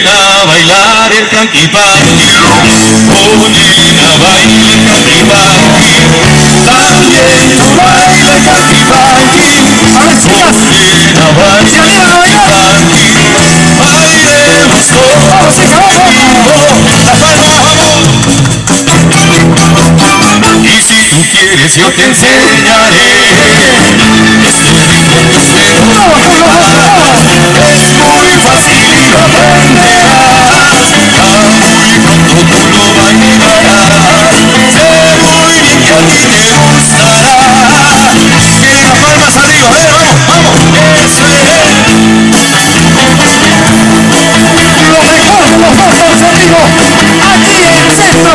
a bailar el canqui panqui, ponen a bailar el canqui panqui, también tú baila el A chicas. ponen a bailar a el bailar. canqui panqui, bailemos todos vamos. las palmas vamos. Y si tú quieres yo te enseñaré este ritmo que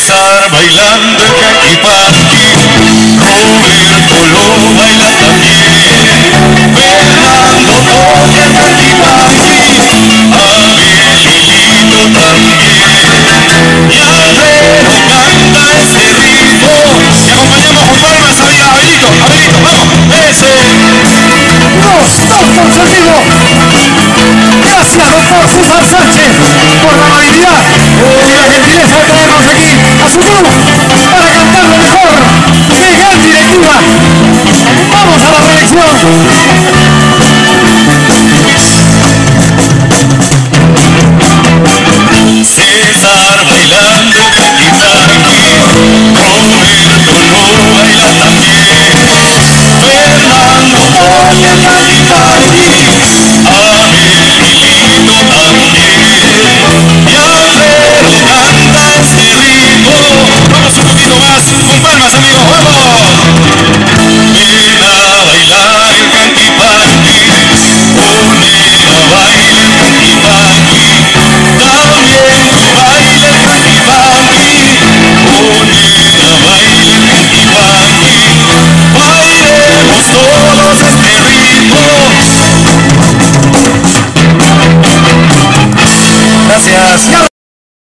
César bailando el caquipanqui, Roberto lo baila también, Fernando toca el caquipanqui, Abelito también, y Alfredo canta ese ritmo, y acompañamos con palmas a Abelito, Abelito, vamos, ese. Los dos concertinos. Gracias, doctor César Sánchez.